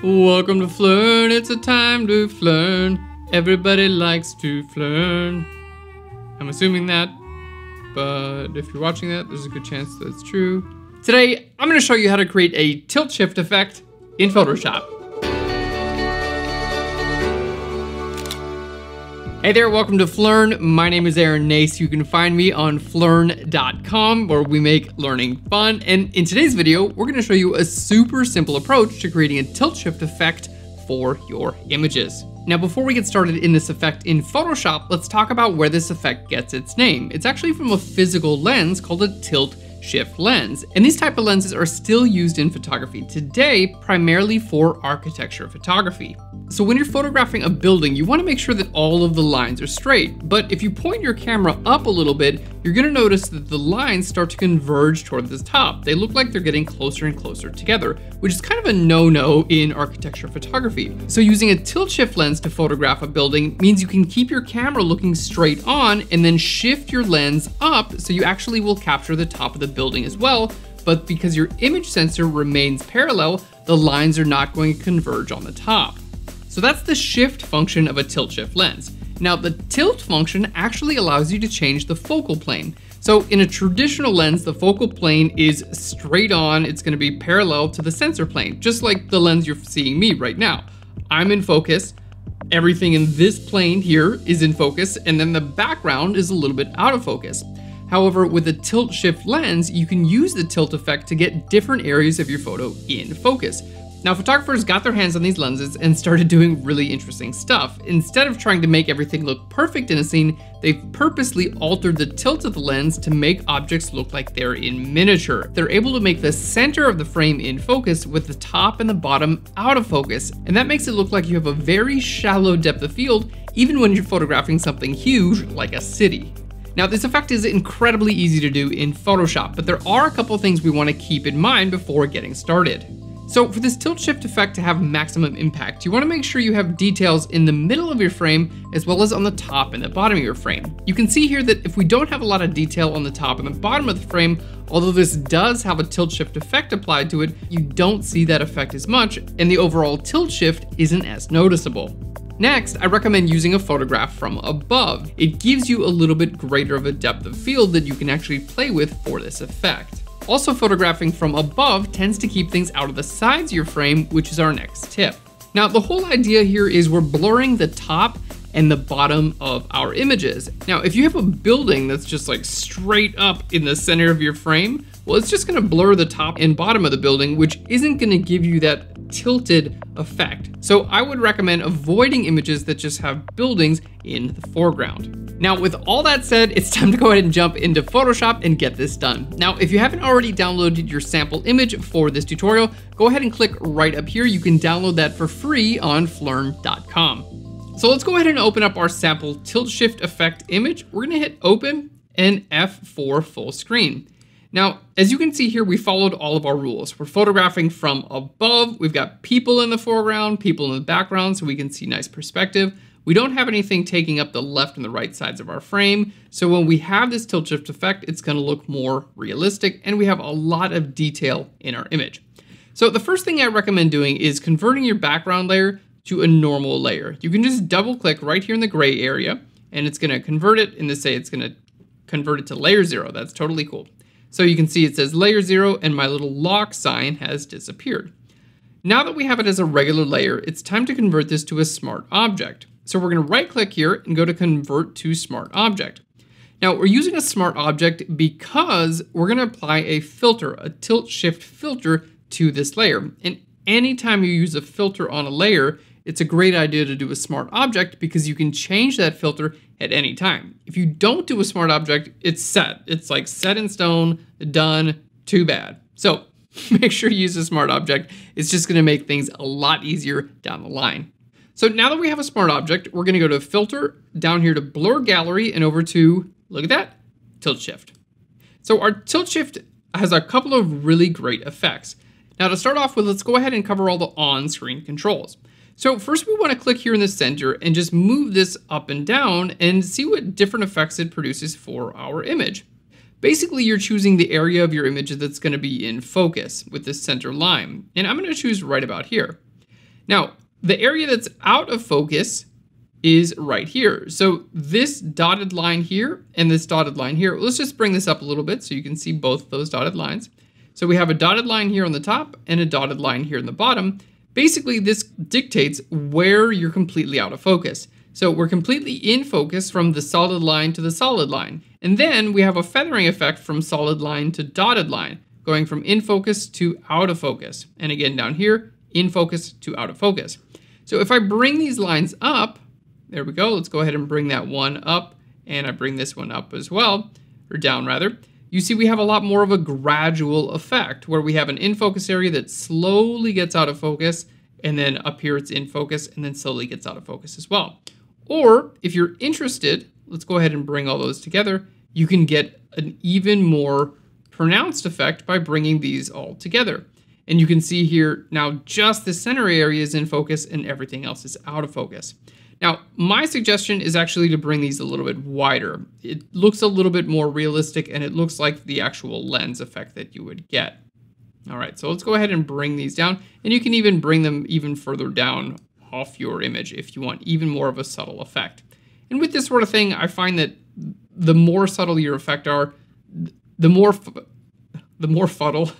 Welcome to Phlearn, it's a time to phlearn. Everybody likes to phlearn. I'm assuming that, but if you're watching that, there's a good chance that's true. Today, I'm gonna show you how to create a tilt shift effect in Photoshop. Hey there, welcome to Phlearn. My name is Aaron Nace. You can find me on phlearn.com where we make learning fun. And in today's video, we're gonna show you a super simple approach to creating a tilt shift effect for your images. Now, before we get started in this effect in Photoshop, let's talk about where this effect gets its name. It's actually from a physical lens called a tilt shift lens. And these type of lenses are still used in photography today, primarily for architecture photography. So when you're photographing a building, you wanna make sure that all of the lines are straight. But if you point your camera up a little bit, you're gonna notice that the lines start to converge toward the top. They look like they're getting closer and closer together, which is kind of a no-no in architecture photography. So using a tilt shift lens to photograph a building means you can keep your camera looking straight on and then shift your lens up so you actually will capture the top of the building as well, but because your image sensor remains parallel, the lines are not going to converge on the top. So that's the shift function of a tilt shift lens. Now the tilt function actually allows you to change the focal plane. So in a traditional lens, the focal plane is straight on, it's gonna be parallel to the sensor plane, just like the lens you're seeing me right now. I'm in focus, everything in this plane here is in focus, and then the background is a little bit out of focus. However, with a tilt shift lens, you can use the tilt effect to get different areas of your photo in focus. Now, photographers got their hands on these lenses and started doing really interesting stuff. Instead of trying to make everything look perfect in a scene, they've purposely altered the tilt of the lens to make objects look like they're in miniature. They're able to make the center of the frame in focus with the top and the bottom out of focus, and that makes it look like you have a very shallow depth of field even when you're photographing something huge like a city. Now this effect is incredibly easy to do in Photoshop, but there are a couple things we want to keep in mind before getting started. So for this tilt shift effect to have maximum impact, you want to make sure you have details in the middle of your frame as well as on the top and the bottom of your frame. You can see here that if we don't have a lot of detail on the top and the bottom of the frame, although this does have a tilt shift effect applied to it, you don't see that effect as much and the overall tilt shift isn't as noticeable. Next, I recommend using a photograph from above. It gives you a little bit greater of a depth of field that you can actually play with for this effect. Also photographing from above tends to keep things out of the sides of your frame, which is our next tip. Now, the whole idea here is we're blurring the top and the bottom of our images. Now, if you have a building that's just like straight up in the center of your frame, well, it's just gonna blur the top and bottom of the building, which isn't gonna give you that tilted effect. So I would recommend avoiding images that just have buildings in the foreground. Now with all that said, it's time to go ahead and jump into Photoshop and get this done. Now if you haven't already downloaded your sample image for this tutorial, go ahead and click right up here. You can download that for free on phlearn.com. So let's go ahead and open up our sample tilt shift effect image. We're gonna hit open and F4 full screen. Now, as you can see here, we followed all of our rules. We're photographing from above. We've got people in the foreground, people in the background, so we can see nice perspective. We don't have anything taking up the left and the right sides of our frame. So when we have this tilt shift effect, it's gonna look more realistic and we have a lot of detail in our image. So the first thing I recommend doing is converting your background layer to a normal layer. You can just double click right here in the gray area and it's gonna convert it and to say it's gonna convert it to layer zero. That's totally cool. So you can see it says layer zero and my little lock sign has disappeared. Now that we have it as a regular layer, it's time to convert this to a smart object. So we're gonna right click here and go to convert to smart object. Now we're using a smart object because we're gonna apply a filter, a tilt shift filter to this layer. And anytime you use a filter on a layer, it's a great idea to do a smart object because you can change that filter at any time. If you don't do a smart object, it's set. It's like set in stone, done, too bad. So make sure you use a smart object. It's just gonna make things a lot easier down the line. So now that we have a smart object, we're gonna go to filter, down here to blur gallery and over to, look at that, tilt shift. So our tilt shift has a couple of really great effects. Now to start off with, let's go ahead and cover all the on-screen controls. So first we want to click here in the center and just move this up and down and see what different effects it produces for our image. Basically, you're choosing the area of your image that's going to be in focus with this center line, and I'm going to choose right about here. Now, the area that's out of focus is right here. So this dotted line here and this dotted line here, let's just bring this up a little bit so you can see both those dotted lines. So we have a dotted line here on the top and a dotted line here in the bottom. Basically, this dictates where you're completely out of focus. So we're completely in focus from the solid line to the solid line. And then we have a feathering effect from solid line to dotted line, going from in focus to out of focus. And again, down here, in focus to out of focus. So if I bring these lines up, there we go. Let's go ahead and bring that one up and I bring this one up as well, or down rather. You see we have a lot more of a gradual effect where we have an in focus area that slowly gets out of focus and then up here it's in focus and then slowly gets out of focus as well. Or if you're interested, let's go ahead and bring all those together. You can get an even more pronounced effect by bringing these all together. And you can see here now just the center area is in focus and everything else is out of focus. Now, my suggestion is actually to bring these a little bit wider. It looks a little bit more realistic and it looks like the actual lens effect that you would get. All right, so let's go ahead and bring these down and you can even bring them even further down off your image if you want even more of a subtle effect. And with this sort of thing, I find that the more subtle your effect are, the more the more fuddle.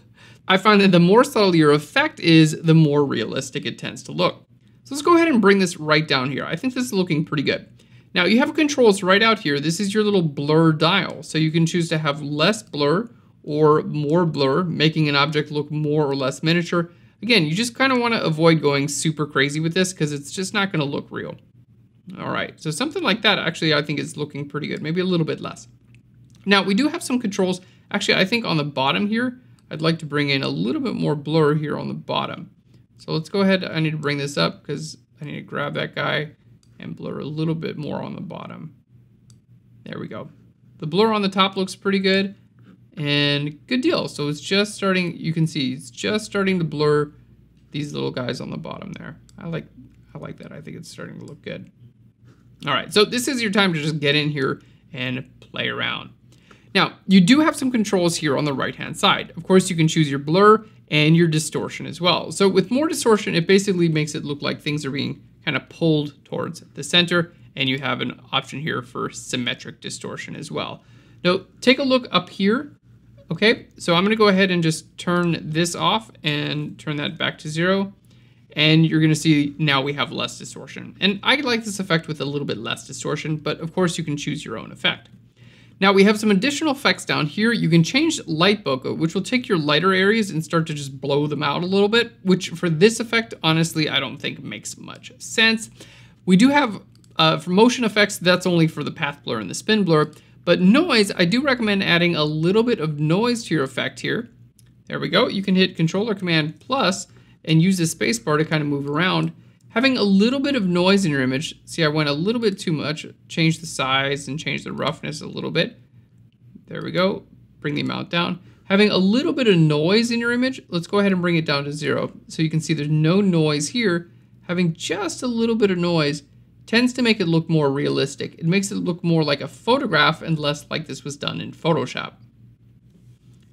I find that the more subtle your effect is, the more realistic it tends to look. So let's go ahead and bring this right down here. I think this is looking pretty good. Now you have controls right out here. This is your little blur dial. So you can choose to have less blur or more blur, making an object look more or less miniature. Again, you just kind of want to avoid going super crazy with this because it's just not going to look real. All right, so something like that actually I think is looking pretty good, maybe a little bit less. Now we do have some controls. Actually, I think on the bottom here, I'd like to bring in a little bit more blur here on the bottom. So let's go ahead. I need to bring this up because I need to grab that guy and blur a little bit more on the bottom. There we go. The blur on the top looks pretty good and good deal. So it's just starting, you can see it's just starting to blur these little guys on the bottom there. I like, I like that. I think it's starting to look good. All right, so this is your time to just get in here and play around. Now, you do have some controls here on the right-hand side. Of course, you can choose your blur and your distortion as well. So with more distortion, it basically makes it look like things are being kind of pulled towards the center, and you have an option here for symmetric distortion as well. Now, take a look up here. Okay, so I'm gonna go ahead and just turn this off and turn that back to zero. And you're gonna see now we have less distortion. And I like this effect with a little bit less distortion, but of course you can choose your own effect. Now we have some additional effects down here. You can change light bokeh, which will take your lighter areas and start to just blow them out a little bit, which for this effect, honestly, I don't think makes much sense. We do have, uh, for motion effects, that's only for the path blur and the spin blur, but noise, I do recommend adding a little bit of noise to your effect here. There we go. You can hit Controller Command plus and use the spacebar to kind of move around having a little bit of noise in your image. See, I went a little bit too much, change the size and change the roughness a little bit. There we go, bring the amount down. Having a little bit of noise in your image, let's go ahead and bring it down to zero. So you can see there's no noise here. Having just a little bit of noise tends to make it look more realistic. It makes it look more like a photograph and less like this was done in Photoshop.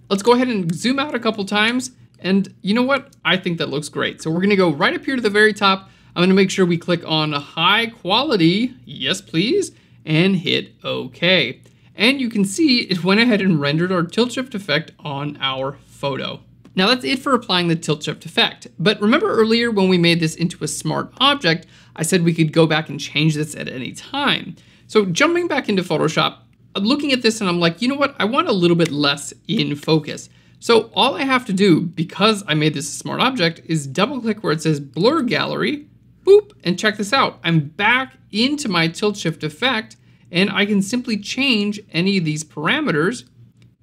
Let's go ahead and zoom out a couple times. And you know what? I think that looks great. So we're gonna go right up here to the very top I'm gonna make sure we click on high quality, yes please, and hit okay. And you can see it went ahead and rendered our tilt shift effect on our photo. Now that's it for applying the tilt shift effect. But remember earlier when we made this into a smart object, I said we could go back and change this at any time. So jumping back into Photoshop, I'm looking at this and I'm like, you know what? I want a little bit less in focus. So all I have to do, because I made this a smart object, is double click where it says blur gallery, Boop, and check this out. I'm back into my tilt shift effect and I can simply change any of these parameters.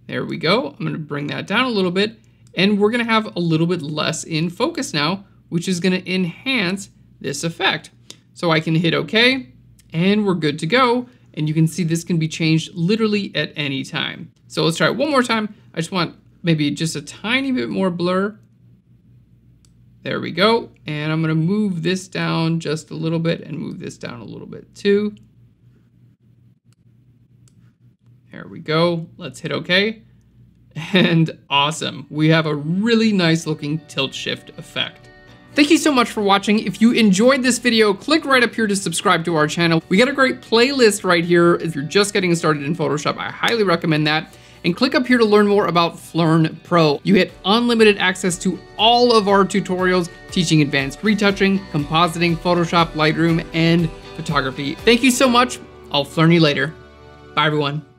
There we go. I'm gonna bring that down a little bit and we're gonna have a little bit less in focus now, which is gonna enhance this effect. So I can hit okay and we're good to go. And you can see this can be changed literally at any time. So let's try it one more time. I just want maybe just a tiny bit more blur. There we go. And I'm gonna move this down just a little bit and move this down a little bit too. There we go. Let's hit okay. And awesome. We have a really nice looking tilt shift effect. Thank you so much for watching. If you enjoyed this video, click right up here to subscribe to our channel. We got a great playlist right here. If you're just getting started in Photoshop, I highly recommend that. And click up here to learn more about Phlearn Pro. You get unlimited access to all of our tutorials teaching advanced retouching, compositing, Photoshop, Lightroom, and photography. Thank you so much. I'll Phlearn you later. Bye everyone.